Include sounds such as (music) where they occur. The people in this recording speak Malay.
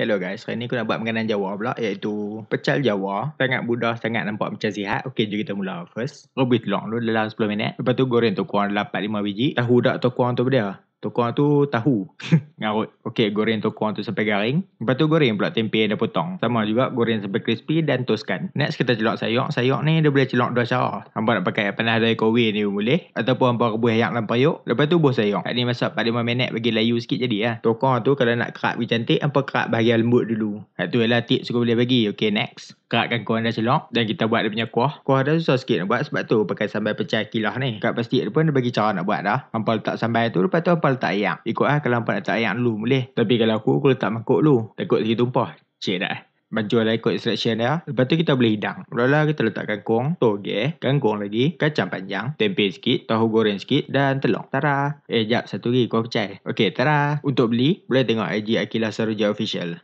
Hello guys, hari ni aku nak buat makanan Jawa pula iaitu pecel Jawa. Sangat mudah, sangat nampak macam sihat. Okey, jom kita mula first. Rebus telur dulu dalam 10 minit. Lepas tu goreng tu kurang 8-5 biji. Tahu tak tu kurang tu dia? Tokuang tu tahu. (laughs) Ngarut. Okey, goreng tokuang tu sampai garing. Lepas tu goreng pula tempe dah potong. Sama juga goreng sampai crispy dan toskan. Next kita celok sayur. Sayur ni dia boleh celok dua cara. Hampa nak pakai panas dari kowe ni pun boleh. Ataupun hampa rebus ayak dalam periuk. Lepas tu buh sayur. Kat ni masak 4-5 minit bagi layu sikit jadi lah. Tokuang tu kalau nak kerak lebih cantik, hampa kerak bahagian lembut dulu. Kat tu ialah tips aku boleh bagi. Okey, next keratkan kuah dah celok dan kita buat dia punya kuah. Kuah dah susah sikit nak buat sebab tu pakai sambal pecah kilah ni. Kat pasti dia pun dia bagi cara nak buat dah. Hampa letak sambal tu lepas tu hampa letak ayak. Ikut lah kalau hampa letak ayak dulu boleh. Tapi kalau aku, aku letak mangkuk dulu. Takut sikit tumpah. Cik dah. Baju lah ikut instruction dia. Lepas tu kita boleh hidang. Mula-mula kita letak kangkung, toge, kangkung lagi, kacang panjang, tempe sikit, tahu goreng sikit dan telur. Tara. Eh, jap. Satu lagi kuah pecah. Okey, tara. Untuk beli, boleh tengok IG Akilah Saruja Official.